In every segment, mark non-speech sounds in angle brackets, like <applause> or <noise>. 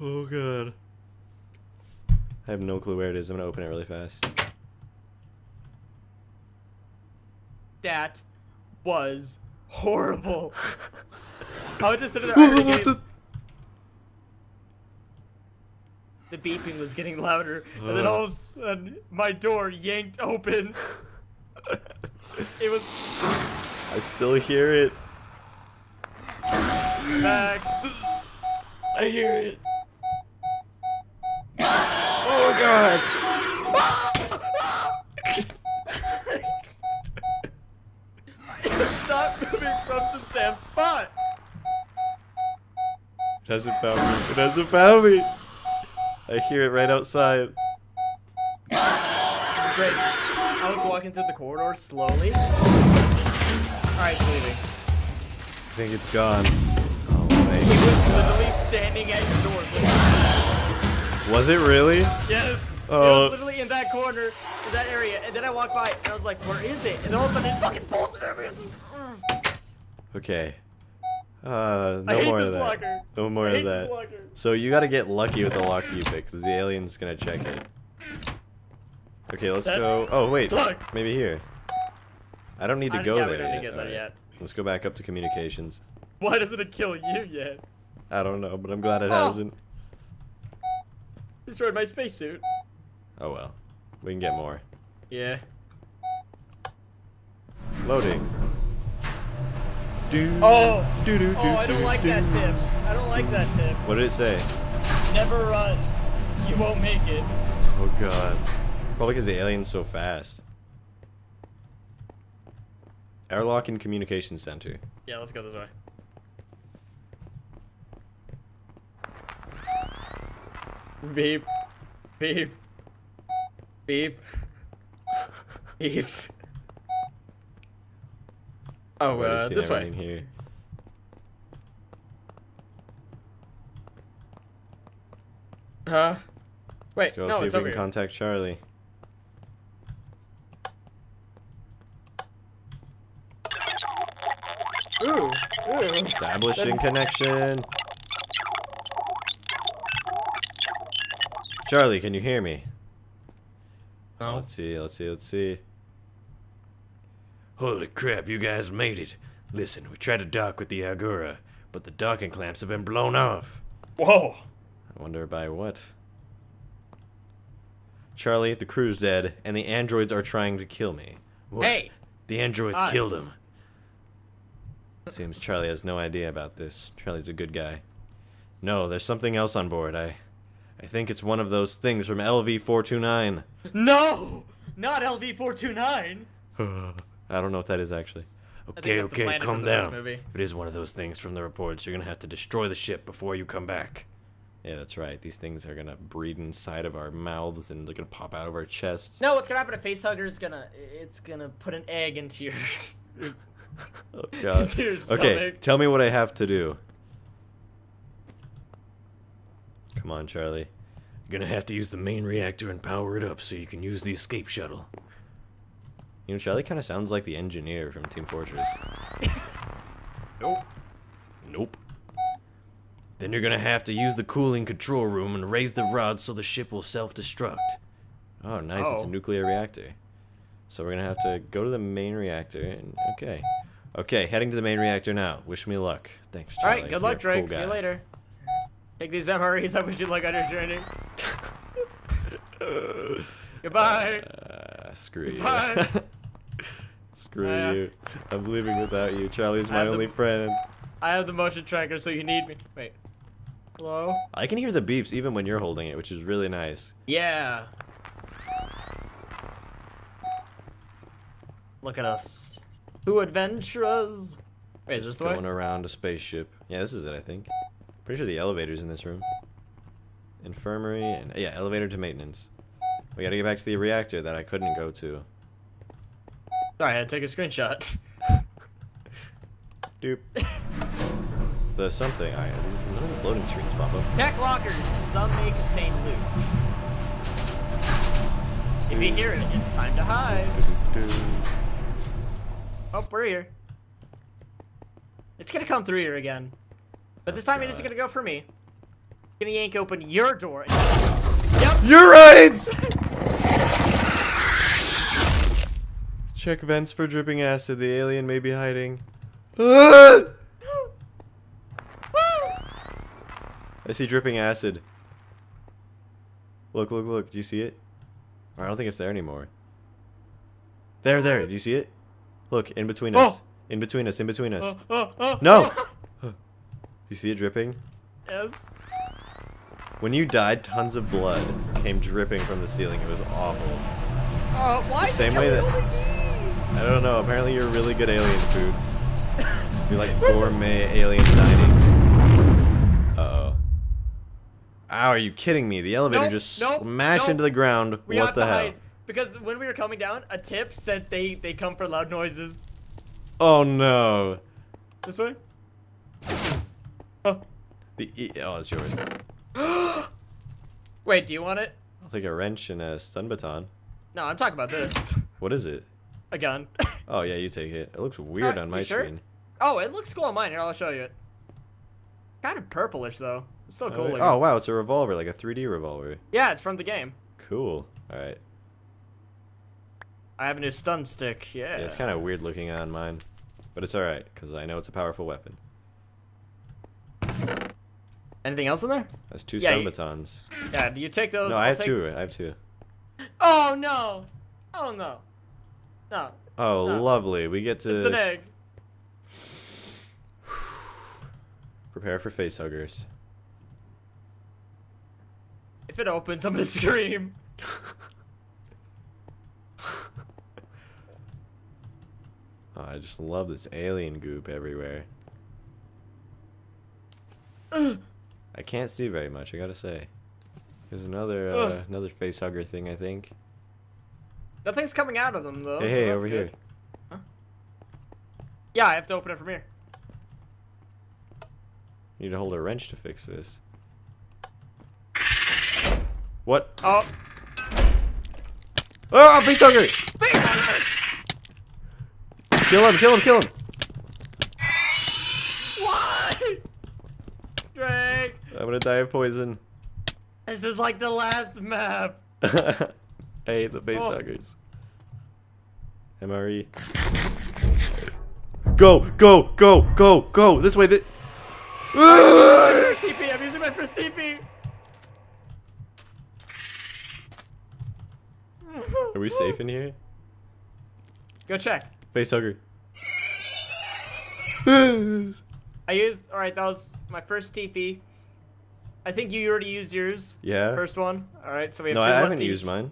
Oh god. I have no clue where it is. I'm gonna open it really fast. That was horrible. <laughs> I was just sitting there. already getting- the beeping was getting louder, and then all of a sudden, my door yanked open. It was I still hear it. back. I hear it. Oh god. Stop moving from this damn spot. It hasn't found me. It hasn't found me. I hear it right outside. Great. I was walking through the corridor slowly. Alright, it's leaving. I think it's gone. Oh He wait. was literally standing at your door. Was it really? Yes. It Oh. was literally in that corner, in that area, and then I walked by and I was like, "Where is it?" And all of a sudden, it fucking bolted everything. Okay. Uh, I no hate more this of that. locker. No more of that. So you gotta get lucky with the lock you pick, because the alien's gonna check it. Okay, let's That- go. Oh wait, Look. maybe here. I don't need to I- go yeah, there. yet. to get there yet. Let's go back up to communications. Why doesn't it kill you yet? I don't know, but I'm glad it Oh. hasn't. Destroyed my spacesuit. Oh well, we can get more. Yeah. Loading. Do. Oh. Do do do. Oh, I don't do, like that tip. I don't like that tip. What did it say? Never run. You won't make it. Oh god. Probably because the alien's so fast. Airlock and communications center. Yeah, let's go this way. Beep. Beep. Beep. Beep. Oh, uh, this way. everything Here. Huh? Wait, Let's go no, see if we can here. contact Charlie. Ooh, ooh. Establishing connection. Charlie, can you hear me? No. Let's see, let's see, let's see. Holy crap, you guys made it. Listen, we tried to dock with the Agora, but the docking clamps have been blown off. Whoa. I wonder by what? Charlie, the crew's dead, and the androids are trying to kill me. What? Hey. The androids Us. killed him. Seems Charlie has no idea about this. Charlie's a good guy. No, there's something else on board. I I think it's one of those things from LV429. No! Not LV429! <sighs> I don't know what that is actually. Okay, okay, calm from the first down. it is one of those things from the reports, you're gonna have to destroy the ship before you come back. Yeah, that's right. These things are gonna breed inside of our mouths and they're gonna pop out of our chests. No, what's gonna happen? A facehugger is gonna, it's gonna put an egg into your. <laughs> Oh god. <laughs> Into your okay, tell me what I have to do. Come on, Charlie. You're gonna have to use the main reactor and power it up so you can use the escape shuttle. You know, Charlie kind of sounds like the engineer from Team Fortress. <laughs> Nope. Nope. Then you're gonna have to use the cooling control room and raise the rods so the ship will self-destruct. Oh, nice. It's a Oh. nuclear reactor. So we're gonna have to go to the main reactor and okay. Okay, heading to the main reactor now. Wish me luck. Thanks, Charlie. Alright, good You're luck, Drake. cool See you later. Take these MREs. I wish you luck on your journey. <laughs> Goodbye. Uh, screw Bye. you. <laughs> screw Uh, you. I'm leaving without you. Charlie's my have the- only friend. I have the motion tracker, so you need me. Wait. Hello? I can hear the beeps even when you're holding it, which is really nice. Yeah. Look at us. Two adventurers. Wait, is this Just the way? going around a spaceship. Yeah, this is it, I think. Pretty sure the elevator's in this room. Infirmary and yeah, elevator to maintenance. We gotta get back to the reactor that I couldn't go to. Sorry, I had to take a screenshot. <laughs> Doop. the something. I none of these loading screens pop up. Tech lockers. Some may contain loot. If you hear it, it's time to hide. Oh, we're here. It's gonna come through here again. But this oh, time it isn't gonna go for me. gonna yank open your door. Yep. You're right! <laughs> Check vents for dripping acid. The alien may be hiding. <gasps> I see dripping acid. Look, look, look. Do you see it? I don't think it's there anymore. There, there. Do you see it? Look, in between oh. us. Oh. In between us, in between us. Oh, oh, oh, No! You see it dripping? yes. When you died, tons of blood came dripping from the ceiling. It was awful. Oh, why? The same way that- I don't know. Apparently, you're really good alien food. <laughs> You're like gourmet alien dining. Uh oh. Ow, are you kidding me? The elevator Nope, just nope, smashed nope. into the ground. We what the hell? because when we were coming down, a tip said they they come for loud noises. Oh no. This way. Oh. The e oh, it's yours. <gasps> Wait, do you want it? I'll take a wrench and a stun baton. No, I'm talking about this. What is it? A gun. <laughs> Oh yeah, you take it. It looks weird Uh, on my sure? screen. oh, it looks cool on mine. Here, I'll show you it. Kind of purplish though. It's still cool. Oh, oh wow, it's a revolver, like a 3D revolver. Yeah, it's from the game. Cool. All right. I have a new stun stick. Yeah. Yeah, it's kind of weird looking on mine, but it's all right because I know it's a powerful weapon. Anything else in there? That's two Yeah, stun you- batons. Yeah. Do you take those? No, I'll I have take- two. I have two. Oh no! Oh no! No, Oh, No. lovely. We get to. it's an egg. <sighs> prepare for face huggers. If it opens, I'm gonna scream. <laughs> Oh, I just love this alien goop everywhere. <gasps> <laughs> I can't see very much, I gotta say. There's another uh, another face hugger thing, I think. Nothing's coming out of them though. hey, so hey, over good. here. Yeah, I have to open it from here. You need to hold a wrench to fix this. What? Oh. Oh, face hugger! Kill him! Kill him! Kill him! Why? Drake, I'm gonna die of poison. this is like the last map. <laughs> I hate the face Oh. huggers. MRE. Go, go, go, go, go! This way, this. First TP, I'm using my first TP. Are we safe in here? Go check. Face hugger. I used. All right, that was my first TP. I think you already used yours. yeah. First one. All right, so we have no, two I left haven't each. used mine.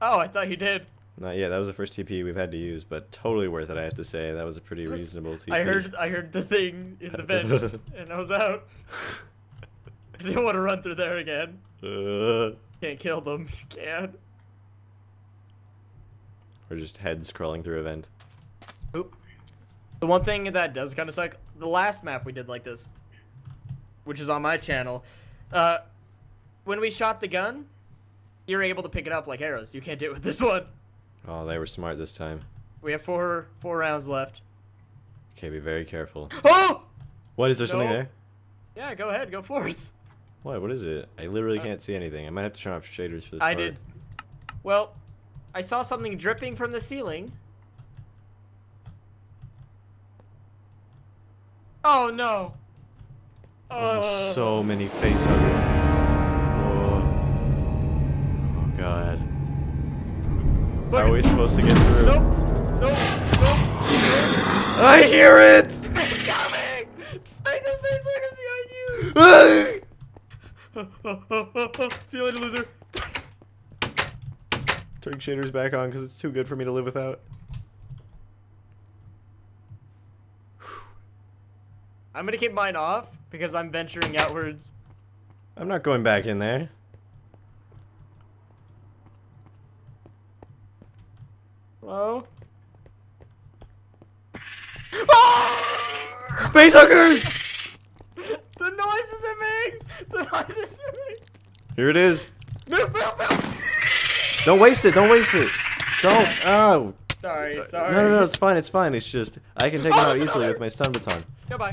Oh, I thought you did. Not yet. That was the first TP we've had to use, but totally worth it. I have to say that was a pretty reasonable TP. I heard. I heard the thing in the vent, <laughs> and I was out. I didn't want to run through there again. Uh, Can't kill them. You can. or just heads crawling through a vent. Oop. The one thing that does kind of suck, the last map we did like this, which is on my channel, uh, when we shot the gun, you're able to pick it up like arrows. You can't do it with this one. Oh, they were smart this time. We have four four rounds left. Okay, be very careful. <gasps> Oh! What is there something there? Yeah, go ahead, go forth. What? What is it? I literally Uh, can't see anything. I might have to turn off shaders for this. I part. did. Well, I saw something dripping from the ceiling. Oh no. Uh, so many face huggers. Oh. oh god. look are we supposed to get through? Nope. Nope. Nope. I hear it! <laughs> It's coming! Take those facehuggers behind you! <laughs> See you later, loser. Turning shaders back on because it's too good for me to live without. I'm gonna keep mine off because I'm venturing outwards. I'm not going back in there. Hello? Ah! Face huggers! The noises it makes! The noises it makes! Here it is. Move, move, move! Don't waste it. Don't waste it. Don't. Oh. Sorry, sorry. No, no, no. It's fine. It's fine. It's just I can take him out easily with my stun baton. Goodbye.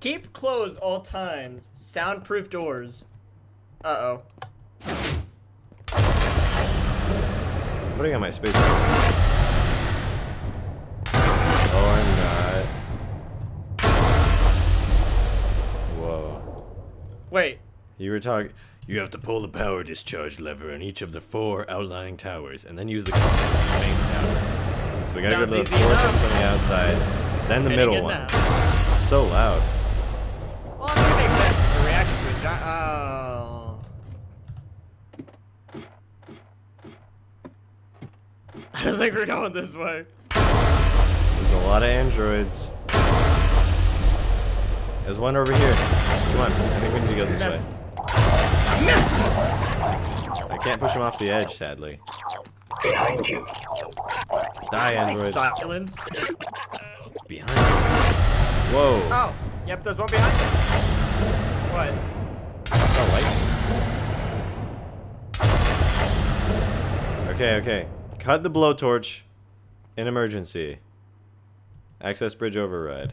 Keep closed all times. Soundproof doors. Uh-oh. Putting on my space. Oh, I'm not. Whoa. Wait. You were talking. You have to pull the power discharge lever on each of the four outlying towers, and then use the console on the main tower. So we gotta go to the Sounds easy four enough. things on the outside, then the middle one. now. So loud. Oh. <laughs> I don't think we're going this way. There's a lot of androids. There's one over here. Come on, I think we need to go this way. Miss. I can't push him off the edge, sadly. Behind you. Die, android. silence. Behind you. Whoa. Oh, yep, there's one behind us. What? That's not. Okay, okay. Cut the blowtorch in emergency. Access bridge override.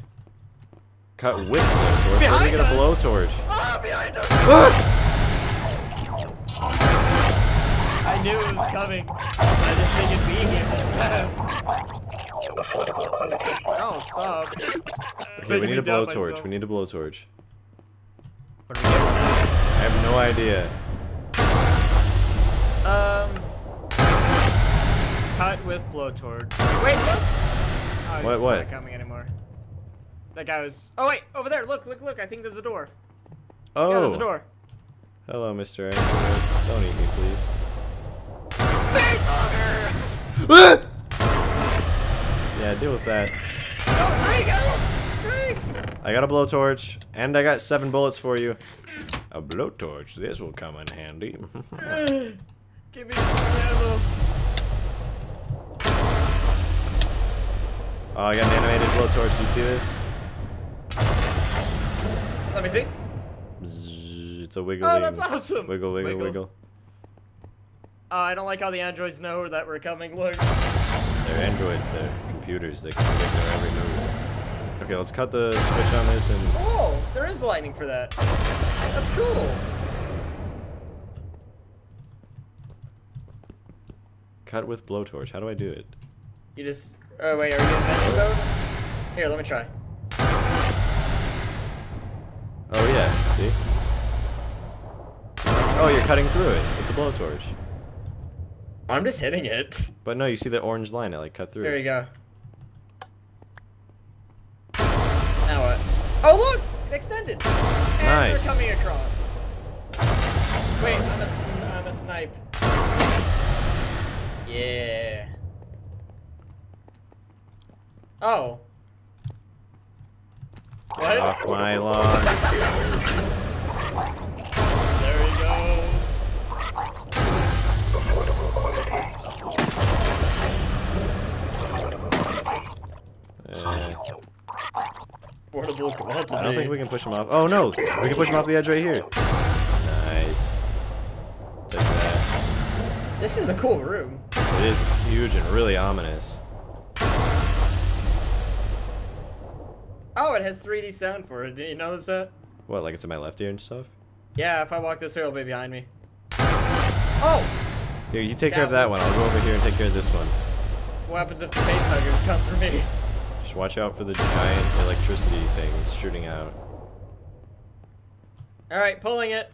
Cut with blowtorch. Where do we Behind get a blowtorch? Ah, behind us! Ah! I knew it was coming. I just think it'd be here this time. Oh, stop. Okay, we need a blowtorch. We need a blowtorch. Have no idea. Um. Cut with blowtorch. Wait, look! Oh, What- what? not coming anymore. That guy was. Oh, wait, over there. Look, look, look. I think there's a door. Oh. Yeah, there's a door. Hello, Mr. Android. Don't eat me, please. yeah, deal with that. Oh, there you go! Three! I got a blowtorch, and I got seven bullets for you. A blowtorch. This will come in handy. <laughs> Give me some ammo. oh, I got an animated blowtorch. Do you see this? Let me see. Bzzz, it's a wiggle. Oh, that's awesome. Wiggle, wiggle, Wiggle. wiggle. Oh, I don't like how the androids know that we're coming. Look. They're androids. They're computers. They can predict our every move. Okay, let's cut the switch on this and. Oh, there is lightning for that. That's cool. Cut with blowtorch. How do I do it? You just. Oh wait, are you in mental mode? Here, let me try. Oh yeah, see? Oh, you're cutting through it with the blowtorch. I'm just hitting it. But no, you see the orange line, it like cut through. There you go. Now what? Oh look, it extended. Nice. They're coming across. Wait, I'm a, I'm a snipe. Yeah. Oh. What? Off my lawn. There he goes. Eh, Portable quantity. I don't think we can push him off. Oh no, we can push him off the edge right here. Nice. Take that. This is a cool room. It is huge and really ominous. Oh, it has 3D sound for it. Did you notice that? What, like it's in my left ear and stuff? Yeah, if I walk this way, it'll be behind me. Oh! Here, you take care of That that was- one. I'll go over here and take care of this one. What happens if the face huggers come for me? Just watch out for the giant electricity things shooting out. Alright, pulling it.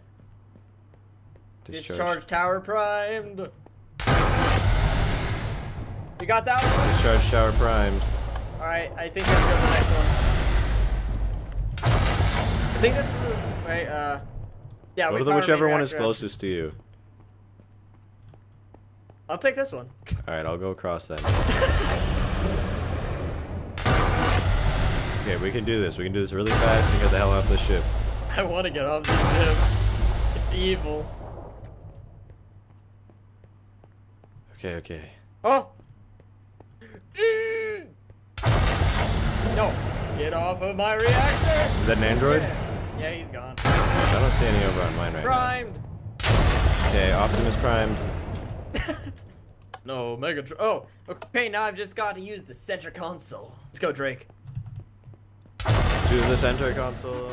Discharge. Discharge tower primed. You got that one? Discharge tower primed. Alright, I think let's go to the next one. I think this is the, wait, uh, yeah, Go we to the whichever one is closest to you. I'll take this one. Alright, I'll go across then. <laughs> okay, we can do this. We can do this really fast and get the hell off the ship. <laughs> I want to get off this ship. It's evil. Okay, okay. Oh! <clears throat> No! Get off of my reactor! Is that an android? Yeah, yeah he's gone. I don't see any over on mine right Primed! now. Okay, Optimus primed. <laughs> no, Mega. oh, okay. Now I've just got to use the center console. Let's go, Drake. To the center console.